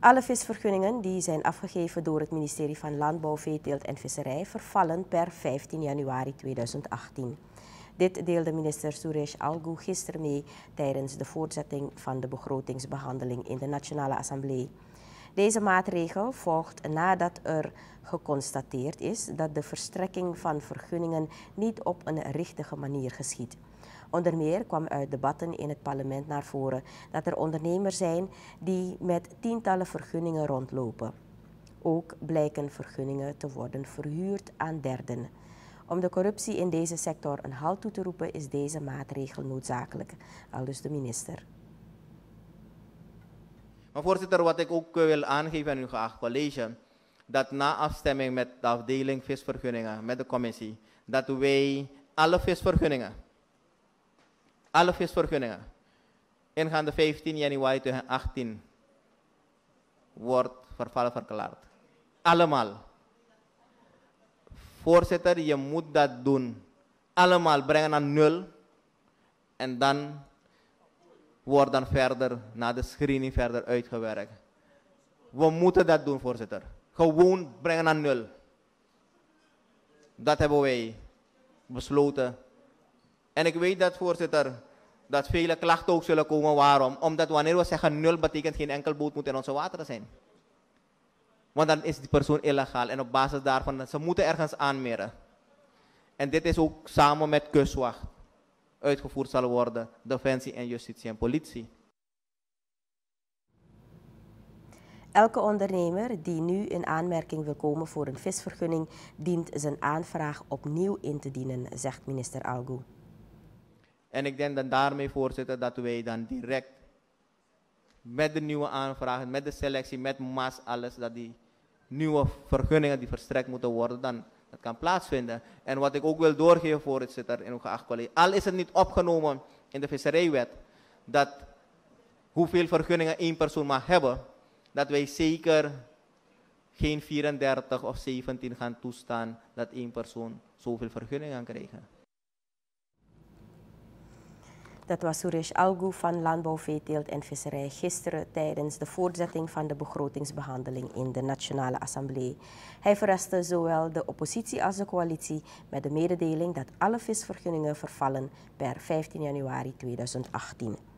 Alle visvergunningen die zijn afgegeven door het ministerie van Landbouw, Veeteelt en Visserij vervallen per 15 januari 2018. Dit deelde minister Suresh Algu gisteren mee tijdens de voortzetting van de begrotingsbehandeling in de Nationale Assemblée. Deze maatregel volgt nadat er geconstateerd is dat de verstrekking van vergunningen niet op een richtige manier geschiet. Onder meer kwam uit debatten in het parlement naar voren dat er ondernemers zijn die met tientallen vergunningen rondlopen. Ook blijken vergunningen te worden verhuurd aan derden. Om de corruptie in deze sector een halt toe te roepen is deze maatregel noodzakelijk, aldus de minister. Maar voorzitter, wat ik ook wil aangeven aan uw geacht college, dat na afstemming met de afdeling visvergunningen, met de commissie, dat wij alle visvergunningen alle visvergunningen ingaande 15 januari 2018 wordt vervallen verklaard. Allemaal. Voorzitter, je moet dat doen. Allemaal brengen naar nul. En dan wordt dan verder, na de screening verder uitgewerkt. We moeten dat doen, voorzitter. Gewoon brengen naar nul. Dat hebben wij besloten en ik weet dat, voorzitter, dat vele klachten ook zullen komen. Waarom? Omdat wanneer we zeggen nul betekent geen enkel boot moet in onze wateren zijn. Want dan is die persoon illegaal en op basis daarvan, ze moeten ergens aanmeren. En dit is ook samen met kustwacht uitgevoerd zal worden, defensie en justitie en politie. Elke ondernemer die nu in aanmerking wil komen voor een visvergunning, dient zijn aanvraag opnieuw in te dienen, zegt minister Algu. En ik denk dan daarmee, voorzitter, dat wij dan direct met de nieuwe aanvragen, met de selectie, met MAS, alles, dat die nieuwe vergunningen die verstrekt moeten worden, dan dat kan plaatsvinden. En wat ik ook wil doorgeven, voorzitter, en geacht collega, al is het niet opgenomen in de visserijwet, dat hoeveel vergunningen één persoon mag hebben, dat wij zeker geen 34 of 17 gaan toestaan dat één persoon zoveel vergunningen krijgen. Dat was Suresh Algu van Landbouw, Veeteelt en Visserij gisteren tijdens de voortzetting van de begrotingsbehandeling in de Nationale Assemblée. Hij verraste zowel de oppositie als de coalitie met de mededeling dat alle visvergunningen vervallen per 15 januari 2018.